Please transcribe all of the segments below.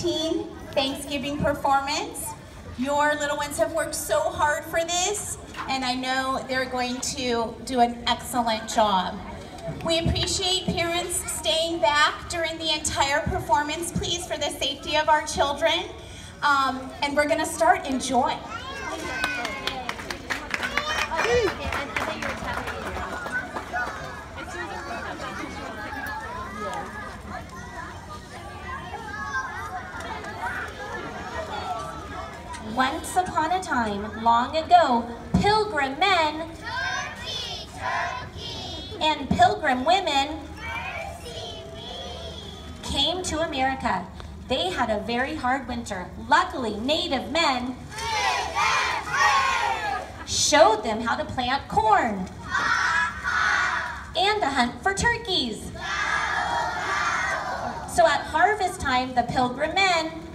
2019 Thanksgiving performance. Your little ones have worked so hard for this, and I know they're going to do an excellent job. We appreciate parents staying back during the entire performance, please, for the safety of our children. Um, and we're gonna start, enjoy. Once upon a time, long ago, pilgrim men Turkey, turkey, and pilgrim women came to America. They had a very hard winter. Luckily, native men showed them how to plant corn and to hunt for turkeys. So at harvest time, the pilgrim men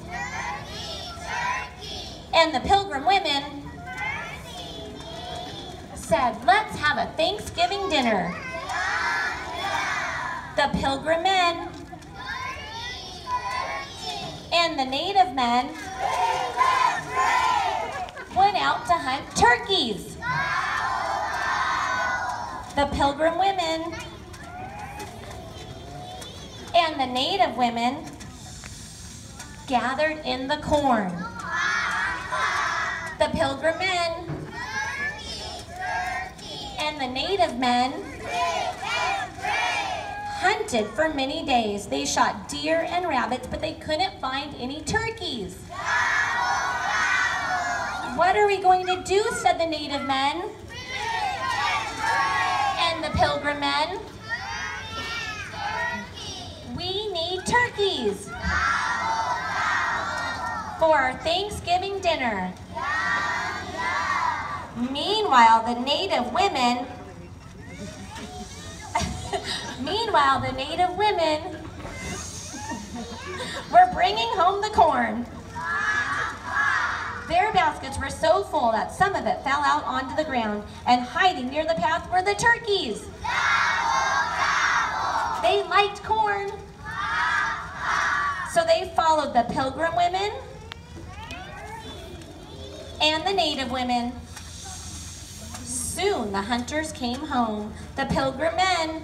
and the pilgrim women said, let's have a Thanksgiving dinner. The pilgrim men and the native men went out to hunt turkeys. The pilgrim women and the native women gathered in the corn. Pilgrim men and the native men hunted for many days. They shot deer and rabbits, but they couldn't find any turkeys. What are we going to do? said the native men and the pilgrim men. We need turkeys for our Thanksgiving dinner. Meanwhile, the native women Meanwhile, the native women were bringing home the corn. Their baskets were so full that some of it fell out onto the ground, and hiding near the path were the turkeys. They liked corn. So they followed the pilgrim women and the native women. Soon the hunters came home. The pilgrim men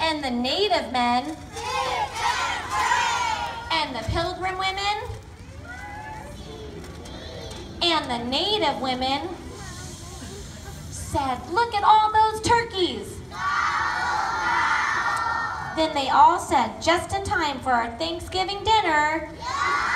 and the native men and the pilgrim women and the native women said, Look at all those turkeys. Then they all said, Just in time for our Thanksgiving dinner. turkeys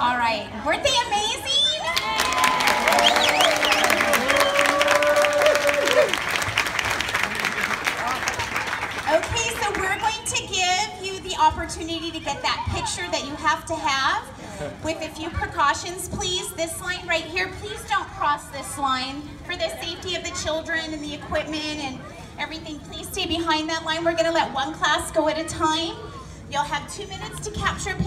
All right, weren't they amazing? Okay, so we're going to give you the opportunity to get that picture that you have to have with a few precautions, please. This line right here, please don't cross this line for the safety of the children and the equipment and everything. Please stay behind that line. We're going to let one class go at a time. You'll have two minutes to capture a picture.